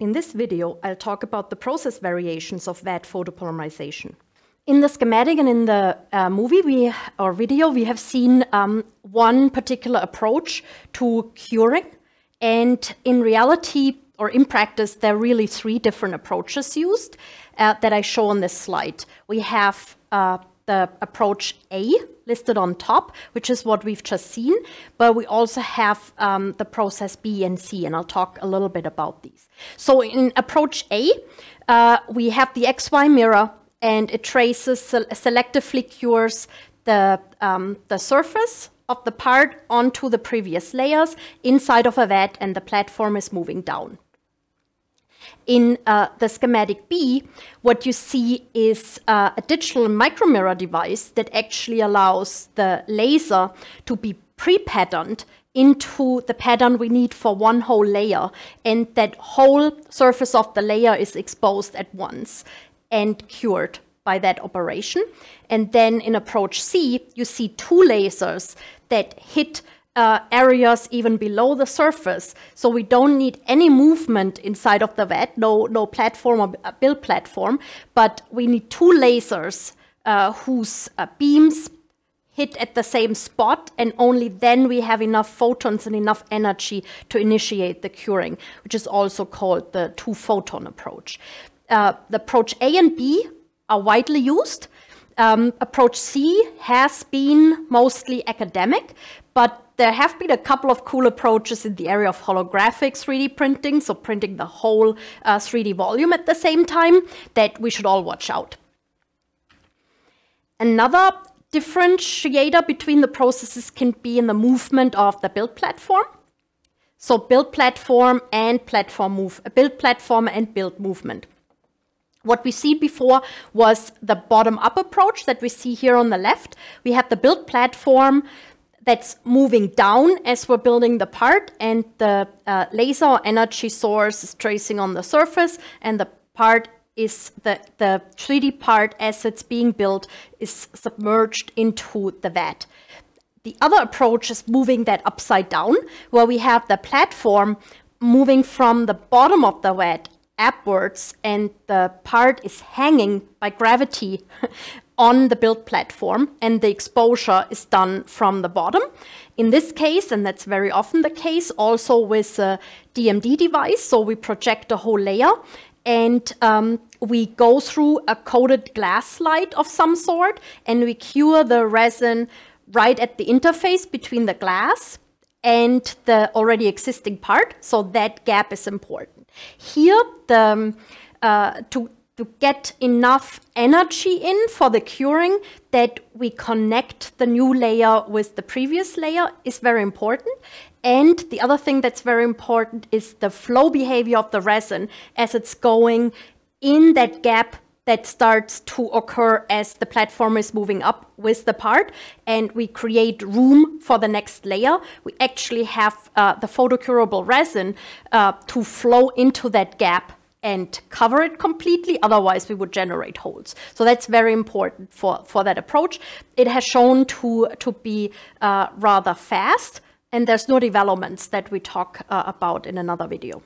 In this video, I'll talk about the process variations of VAT photopolymerization. In the schematic and in the uh, movie we, or video, we have seen um, one particular approach to curing. And in reality, or in practice, there are really three different approaches used uh, that I show on this slide. We have uh, the approach A listed on top, which is what we've just seen, but we also have um, the process B and C, and I'll talk a little bit about these. So in approach A, uh, we have the XY mirror, and it traces, selectively cures the, um, the surface of the part onto the previous layers inside of a vat, and the platform is moving down. In uh, the schematic B, what you see is uh, a digital micromirror device that actually allows the laser to be pre-patterned into the pattern we need for one whole layer. And that whole surface of the layer is exposed at once and cured by that operation. And then in approach C, you see two lasers that hit uh, areas even below the surface. So we don't need any movement inside of the vat, no, no platform or build platform, but we need two lasers uh, whose uh, beams hit at the same spot, and only then we have enough photons and enough energy to initiate the curing, which is also called the two photon approach. Uh, the approach A and B are widely used. Um, approach C has been mostly academic, but there have been a couple of cool approaches in the area of holographic 3D printing, so printing the whole uh, 3D volume at the same time, that we should all watch out. Another differentiator between the processes can be in the movement of the build platform. So build platform and platform move, build platform and build movement. What we see before was the bottom-up approach that we see here on the left. We have the build platform that's moving down as we're building the part and the uh, laser energy source is tracing on the surface and the part is the, the 3D part as it's being built is submerged into the vat. The other approach is moving that upside down, where we have the platform moving from the bottom of the vat upwards and the part is hanging by gravity on the build platform and the exposure is done from the bottom. In this case, and that's very often the case, also with a DMD device, so we project a whole layer and um, we go through a coated glass slide of some sort and we cure the resin right at the interface between the glass and the already existing part, so that gap is important. Here, the, uh, to, to get enough energy in for the curing that we connect the new layer with the previous layer is very important. And the other thing that's very important is the flow behavior of the resin as it's going in that gap that starts to occur as the platform is moving up with the part and we create room for the next layer. We actually have uh, the photocurable resin uh, to flow into that gap and cover it completely, otherwise we would generate holes. So that's very important for, for that approach. It has shown to, to be uh, rather fast, and there's no developments that we talk uh, about in another video.